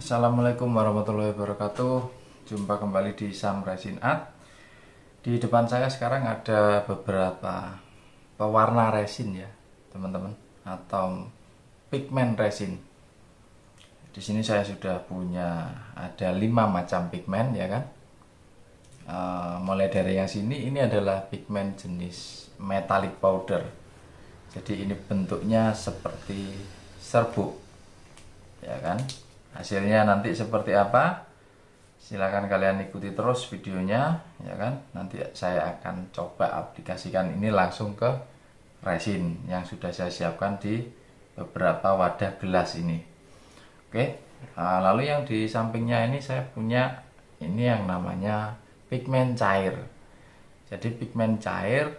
Assalamualaikum warahmatullahi wabarakatuh. Jumpa kembali di Sam Resin Art Di depan saya sekarang ada beberapa pewarna resin ya teman-teman Atau pigment resin. Di sini saya sudah punya ada lima macam pigment ya kan? Uh, Mulai dari yang sini ini adalah pigment jenis metallic powder. Jadi ini bentuknya seperti serbuk ya kan hasilnya nanti seperti apa? Silahkan kalian ikuti terus videonya ya kan? Nanti saya akan coba aplikasikan ini langsung ke resin yang sudah saya siapkan di beberapa wadah gelas ini. Oke nah, lalu yang di sampingnya ini saya punya ini yang namanya pigmen cair. Jadi pigmen cair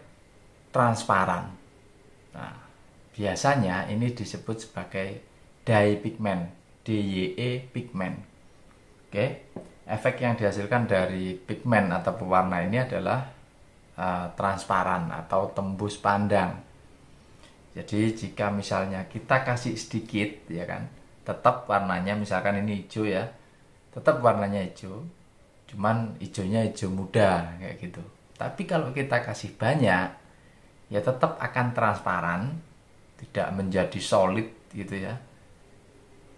transparan. Nah biasanya ini disebut sebagai dye pigment DYE pigment. Oke, efek yang dihasilkan dari pigment atau pewarna ini adalah uh, transparan atau tembus pandang. Jadi jika misalnya kita kasih sedikit, ya kan, tetap warnanya misalkan ini hijau ya, tetap warnanya hijau, cuman hijaunya hijau muda kayak gitu. Tapi kalau kita kasih banyak, ya tetap akan transparan, tidak menjadi solid gitu ya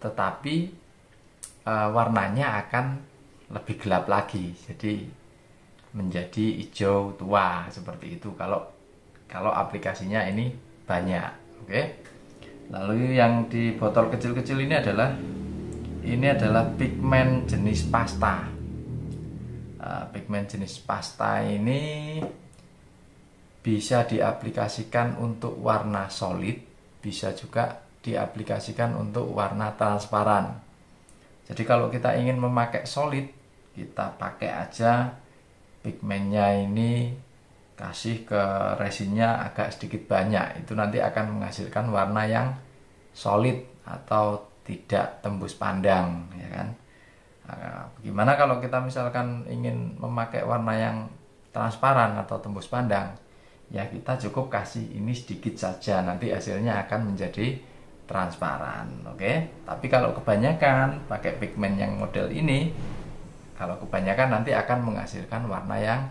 tetapi uh, warnanya akan lebih gelap lagi. Jadi menjadi hijau tua seperti itu. Kalau kalau aplikasinya ini banyak oke? Lalu yang di botol kecil-kecil ini adalah ini adalah pigmen jenis pasta. Uh, pigmen jenis pasta ini bisa diaplikasikan untuk warna solid bisa juga diaplikasikan untuk warna transparan. Jadi kalau kita ingin memakai solid, kita pakai aja pigmennya ini kasih ke resinnya agak sedikit banyak. Itu nanti akan menghasilkan warna yang solid atau tidak tembus pandang, ya kan? Nah, bagaimana kalau kita misalkan ingin memakai warna yang transparan atau tembus pandang? Ya kita cukup kasih ini sedikit saja, nanti hasilnya akan menjadi transparan oke? Okay? tapi kalau kebanyakan pakai pigmen yang model ini kalau kebanyakan nanti akan menghasilkan warna yang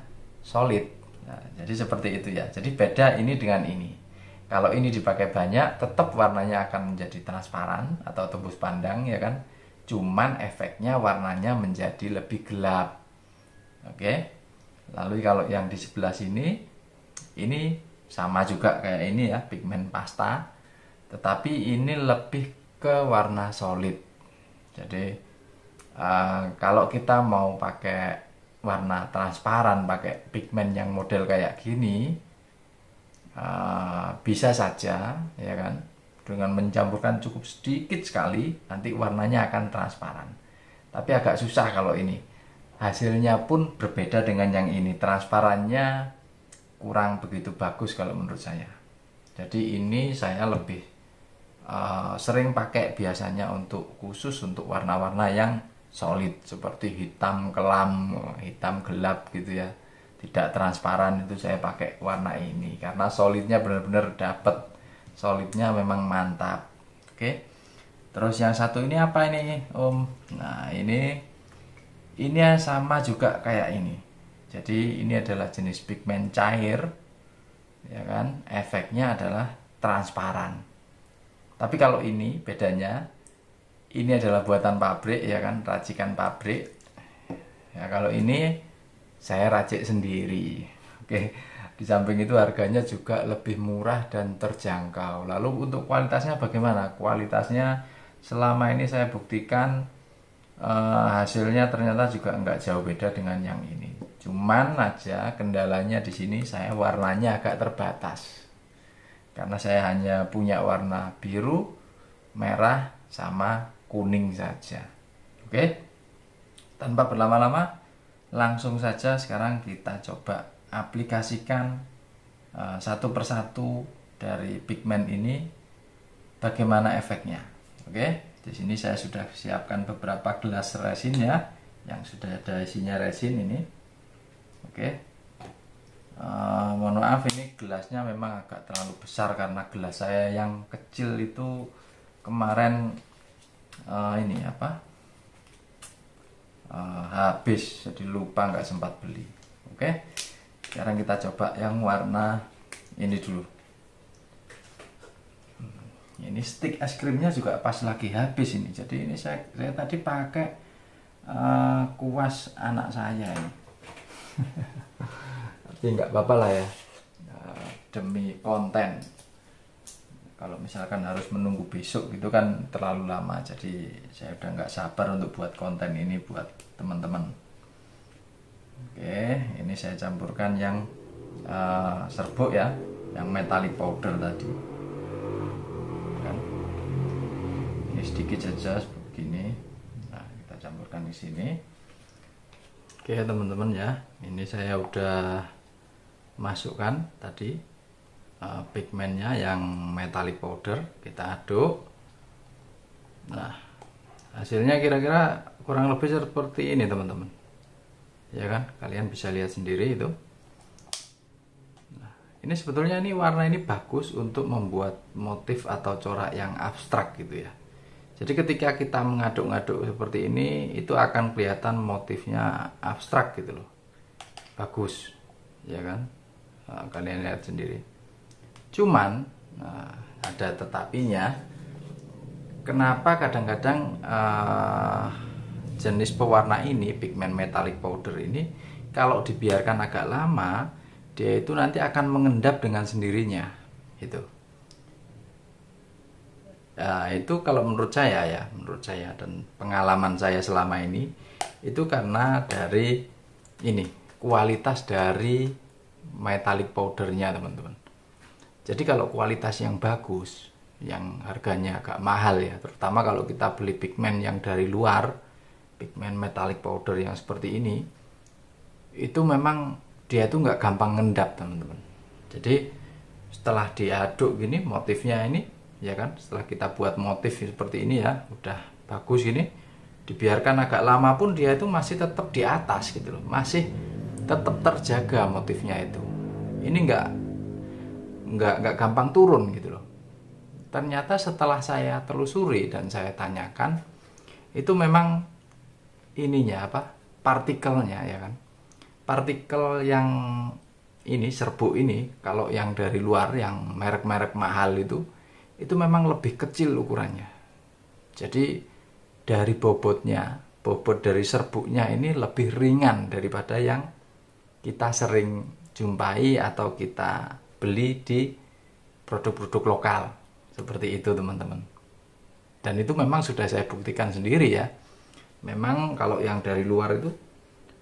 solid. Nah, jadi seperti itu ya. Jadi beda ini dengan ini. Kalau ini dipakai banyak tetap warnanya akan menjadi transparan atau tembus pandang ya kan? Cuman efeknya warnanya menjadi lebih gelap oke? Okay? lalu kalau yang di sebelah sini ini sama juga kayak ini ya pigmen pasta tetapi ini lebih ke warna solid. Jadi uh, kalau kita mau pakai warna transparan pakai pigmen yang model kayak gini uh, bisa saja ya kan? Dengan mencampurkan cukup sedikit sekali nanti warnanya akan transparan. Tapi agak susah kalau ini. Hasilnya pun berbeda dengan yang ini. Transparannya kurang begitu bagus kalau menurut saya. Jadi ini saya lebih uh, sering pakai biasanya untuk khusus untuk warna-warna yang solid seperti hitam kelam, hitam gelap gitu ya. Tidak transparan itu saya pakai warna ini karena solidnya benar-benar dapat. Solidnya memang mantap. Oke. Terus yang satu ini apa ini, Om? Nah, ini ini sama juga kayak ini. Jadi ini adalah jenis pigmen cair. Ya kan? Efeknya adalah transparan tapi kalau ini bedanya, ini adalah buatan pabrik ya kan, racikan pabrik. Ya kalau ini saya racik sendiri. Oke. Di samping itu harganya juga lebih murah dan terjangkau. Lalu untuk kualitasnya bagaimana? Kualitasnya selama ini saya buktikan eh, hasilnya ternyata juga nggak jauh beda dengan yang ini. Cuman aja kendalanya di sini saya warnanya agak terbatas karena saya hanya punya warna biru, merah, sama kuning saja. Oke, tanpa berlama-lama, langsung saja sekarang kita coba aplikasikan uh, satu persatu dari pigmen ini, bagaimana efeknya. Oke, di sini saya sudah siapkan beberapa gelas resin ya, yang sudah ada isinya resin ini. Oke, Uh, mohon maaf ini gelasnya memang agak terlalu besar karena gelas saya yang kecil itu kemarin uh, ini apa? Uh, habis jadi lupa nggak sempat beli. Oke sekarang kita coba yang warna ini dulu. Hmm, ini stick es krimnya juga pas lagi habis ini. Jadi ini saya, saya tadi pakai uh, kuas anak saya ini tapi nggak apa-apa lah ya. Uh, demi konten. Kalau misalkan harus menunggu besok gitu kan terlalu lama. Jadi saya udah nggak sabar untuk buat konten ini buat teman-teman. Oke ini saya campurkan yang uh, serbuk ya. Yang metallic powder tadi. Kan? Ini sedikit saja begini nah kita campurkan di sini. Oke teman-teman ya. Ini saya udah masukkan tadi uh, pigmennya yang metallic powder kita aduk. Nah hasilnya kira-kira kurang lebih seperti ini teman-teman. Ya kan? Kalian bisa lihat sendiri itu. Nah, ini sebetulnya ini warna ini bagus untuk membuat motif atau corak yang abstrak gitu ya. Jadi ketika kita mengaduk-ngaduk seperti ini itu akan kelihatan motifnya abstrak gitu loh. Bagus ya kan nah, kalian lihat sendiri Cuman nah, ada tetapinya. Kenapa kadang-kadang uh, jenis pewarna ini, pigmen metallic powder ini, kalau dibiarkan agak lama, dia itu nanti akan mengendap dengan sendirinya, itu. Nah, itu kalau menurut saya ya, menurut saya dan pengalaman saya selama ini, itu karena dari ini kualitas dari metallic powdernya teman-teman. Jadi kalau kualitas yang bagus, yang harganya agak mahal ya, terutama kalau kita beli pigmen yang dari luar, pigmen metallic powder yang seperti ini, itu memang dia itu nggak gampang ngendap teman-teman. Jadi setelah diaduk gini motifnya ini, ya kan, setelah kita buat motif seperti ini ya, udah bagus ini, dibiarkan agak lama pun dia itu masih tetap di atas gitu loh, masih tetap terjaga motifnya itu. Ini nggak nggak nggak gampang turun gitu loh. Ternyata setelah saya telusuri dan saya tanyakan itu memang ininya apa? Partikelnya ya kan? Partikel yang ini serbuk ini kalau yang dari luar yang merek-merek mahal itu itu memang lebih kecil ukurannya. Jadi dari bobotnya bobot dari serbuknya ini lebih ringan daripada yang kita sering jumpai atau kita beli di produk-produk lokal. Seperti itu teman-teman. Dan itu memang sudah saya buktikan sendiri ya. Memang kalau yang dari luar itu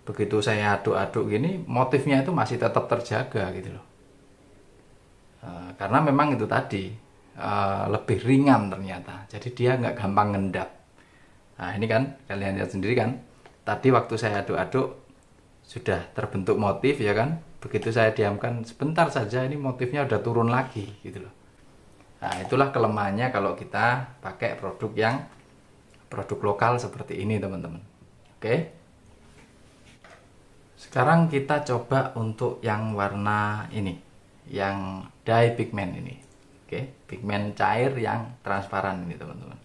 begitu saya aduk-aduk gini motifnya itu masih tetap terjaga gitu loh. Uh, karena memang itu tadi uh, lebih ringan ternyata. Jadi dia nggak gampang ngendap. Nah ini kan kalian lihat sendiri kan. Tadi waktu saya aduk-aduk sudah terbentuk motif ya kan? Begitu saya diamkan sebentar saja ini motifnya udah turun lagi gitu loh. Nah itulah kelemahannya kalau kita pakai produk yang produk lokal seperti ini teman-teman. Oke? Sekarang kita coba untuk yang warna ini yang dye pigment ini. Oke? Pigmen cair yang transparan ini teman-teman.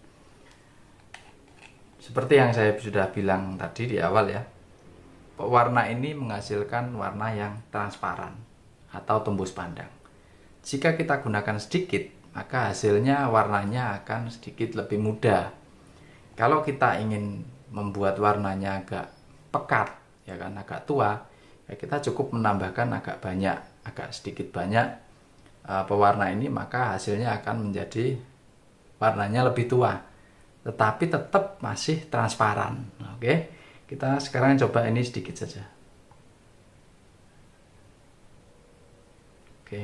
Seperti yang saya sudah bilang tadi di awal ya warna ini menghasilkan warna yang transparan atau tembus pandang. Jika kita gunakan sedikit, maka hasilnya warnanya akan sedikit lebih mudah. Kalau kita ingin membuat warnanya agak pekat, ya kan agak tua, ya kita cukup menambahkan agak banyak, agak sedikit banyak uh, pewarna ini, maka hasilnya akan menjadi warnanya lebih tua, tetapi tetap masih transparan. Oke. Okay? Kita sekarang coba ini sedikit saja. Oke.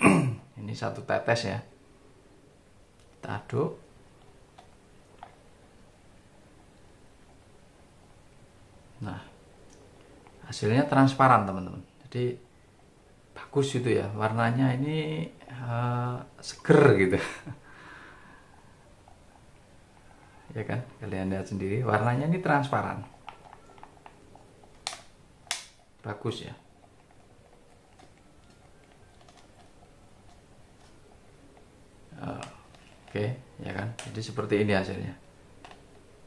ini satu tetes ya. Kita aduk. Nah, hasilnya transparan teman-teman. Jadi bagus itu ya, warnanya ini uh, seger gitu. ya kan? Kalian lihat sendiri. Warnanya ini transparan. Bagus ya. Oke ya kan? Jadi seperti ini hasilnya.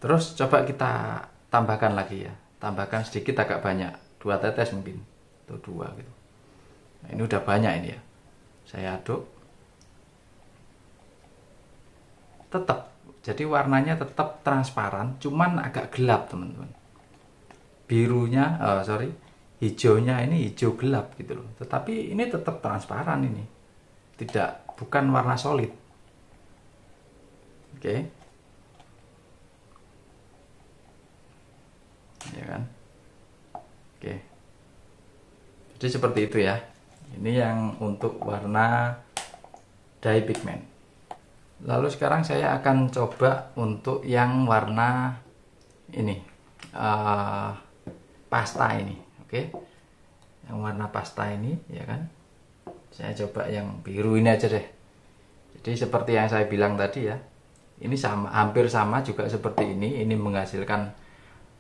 Terus coba kita tambahkan lagi ya. Tambahkan sedikit agak banyak. Dua tetes mungkin. Atau dua gitu. Nah, ini udah banyak ini ya. Saya aduk. Tetap jadi warnanya tetap transparan cuman agak gelap teman-teman. Birunya oh, sorry hijaunya ini hijau gelap gitu loh. Tetapi ini tetap transparan ini. Tidak bukan warna solid. Oke. Okay. ya kan? Oke. Okay. jadi seperti itu ya. Ini yang untuk warna dye pigment lalu sekarang saya akan coba untuk yang warna ini uh, pasta ini oke? Okay? yang warna pasta ini ya kan? Saya coba yang biru ini aja deh. Jadi seperti yang saya bilang tadi ya ini sama hampir sama juga seperti ini ini menghasilkan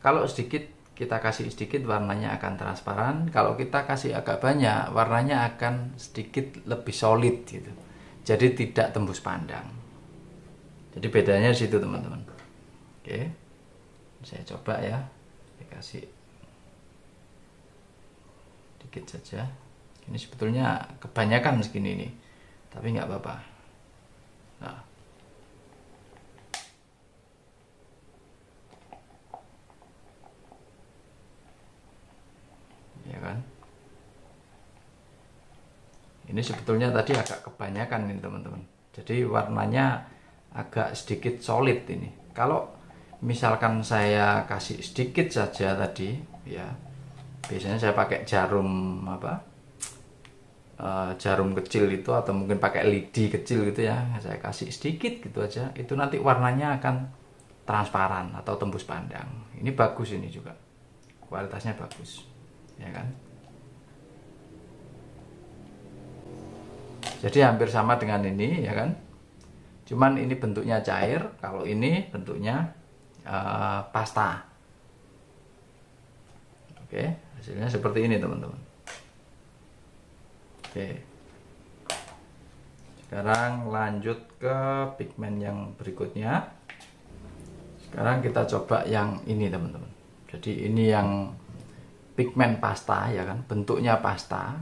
kalau sedikit kita kasih sedikit warnanya akan transparan. Kalau kita kasih agak banyak warnanya akan sedikit lebih solid gitu. Jadi tidak tembus pandang jadi bedanya situ teman-teman. Oke. Saya coba ya. Saya kasih dikit saja. Ini sebetulnya kebanyakan segini ini tapi nggak apa-apa. Nah. Ya kan? Ini sebetulnya tadi agak kebanyakan ini teman-teman. Jadi warnanya agak sedikit solid ini. Kalau misalkan saya kasih sedikit saja tadi ya biasanya saya pakai jarum apa uh, jarum kecil itu atau mungkin pakai lidi kecil gitu ya saya kasih sedikit gitu aja itu nanti warnanya akan transparan atau tembus pandang. Ini bagus ini juga. Kualitasnya bagus ya kan? Jadi hampir sama dengan ini ya kan cuman ini bentuknya cair kalau ini bentuknya uh, pasta. Oke hasilnya seperti ini teman-teman. Oke. Sekarang lanjut ke pigmen yang berikutnya. Sekarang kita coba yang ini teman-teman. Jadi ini yang pigmen pasta ya kan? Bentuknya pasta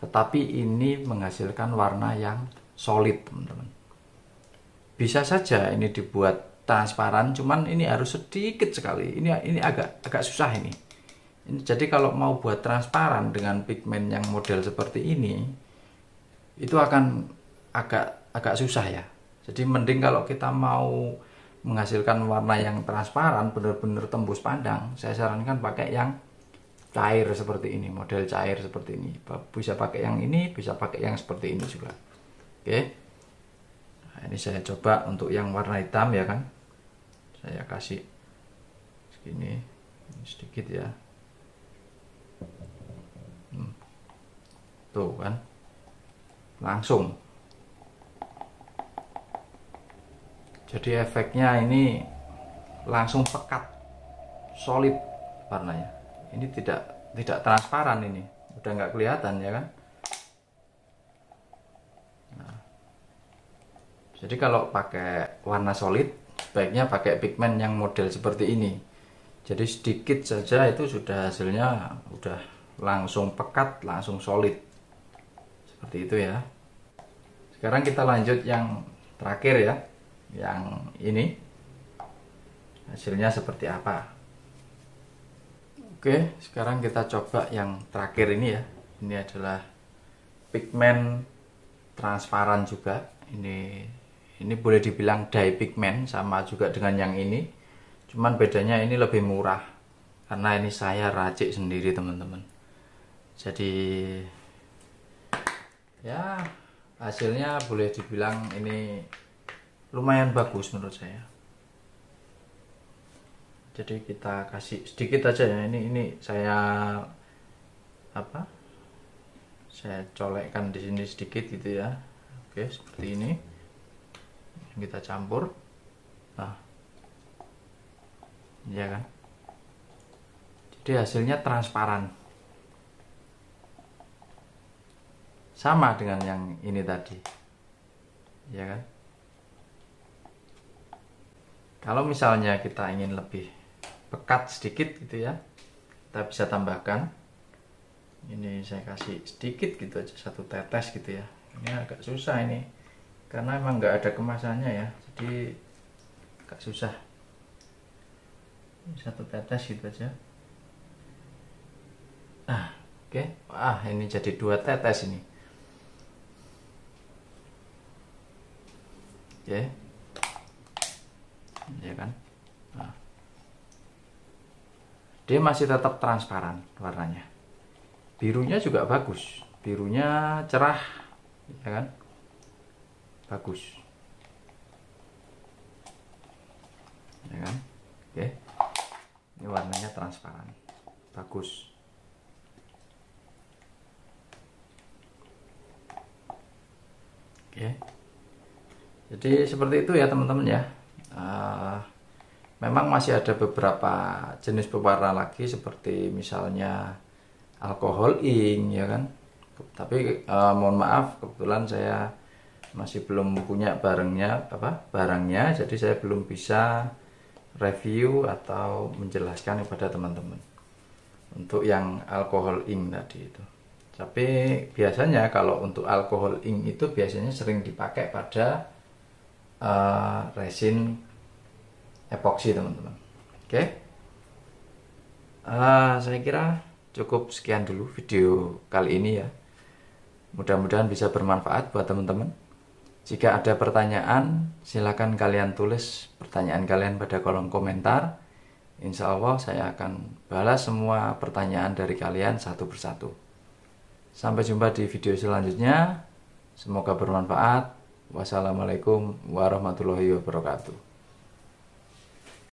tetapi ini menghasilkan warna yang solid teman-teman bisa saja ini dibuat transparan cuman ini harus sedikit sekali. Ini ini agak agak susah ini. Jadi kalau mau buat transparan dengan pigmen yang model seperti ini itu akan agak agak susah ya. Jadi mending kalau kita mau menghasilkan warna yang transparan benar-benar tembus pandang saya sarankan pakai yang cair seperti ini model cair seperti ini. Bisa pakai yang ini bisa pakai yang seperti ini juga. Oke nah, ini saya coba untuk yang warna hitam ya kan saya kasih segini sedikit ya. Hmm. tuh kan? Langsung. Jadi efeknya ini langsung pekat solid warnanya. Ini tidak tidak transparan ini. Udah nggak kelihatan ya kan Jadi kalau pakai warna solid, baiknya pakai pigmen yang model seperti ini. Jadi sedikit saja itu sudah hasilnya udah langsung pekat, langsung solid. Seperti itu ya. Sekarang kita lanjut yang terakhir ya. Yang ini. Hasilnya seperti apa? Oke, sekarang kita coba yang terakhir ini ya. Ini adalah pigmen transparan juga. Ini ini boleh dibilang dye pigment sama juga dengan yang ini. Cuman bedanya ini lebih murah karena ini saya racik sendiri teman-teman. Jadi ya hasilnya boleh dibilang ini lumayan bagus menurut saya. Jadi kita kasih sedikit aja ya. Ini ini saya apa saya colekkan di sini sedikit gitu ya. Oke seperti ini kita campur. Nah. Ya kan? Jadi hasilnya transparan. Sama dengan yang ini tadi. Ya kan? Kalau misalnya kita ingin lebih pekat sedikit gitu ya kita bisa tambahkan. Ini saya kasih sedikit gitu aja satu tetes gitu ya. Ini agak susah ini karena emang nggak ada kemasannya ya jadi agak susah. Satu tetes gitu aja. Ah oke. Okay. ah ini jadi dua tetes ini. Oke. Okay. ya kan? Nah. dia masih tetap transparan warnanya. Birunya juga bagus. Birunya cerah ya kan bagus. Ya kan? Oke. Ini warnanya transparan. Bagus. Oke. Jadi seperti itu ya teman-teman ya. Uh, memang masih ada beberapa jenis pewarna lagi seperti misalnya alkohol ink ya kan? Tapi uh, mohon maaf kebetulan saya masih belum punya barangnya apa barangnya jadi saya belum bisa review atau menjelaskan kepada teman-teman untuk yang alkohol ink tadi itu. Tapi biasanya kalau untuk alkohol ink itu biasanya sering dipakai pada uh, resin epoksi teman-teman. Oke? Okay? uh, saya kira cukup sekian dulu video kali ini ya. Mudah-mudahan bisa bermanfaat buat teman-teman jika ada pertanyaan, silakan kalian tulis pertanyaan kalian pada kolom komentar. Insya Allah saya akan balas semua pertanyaan dari kalian satu persatu. Sampai jumpa di video selanjutnya. Semoga bermanfaat. Wassalamualaikum warahmatullahi wabarakatuh.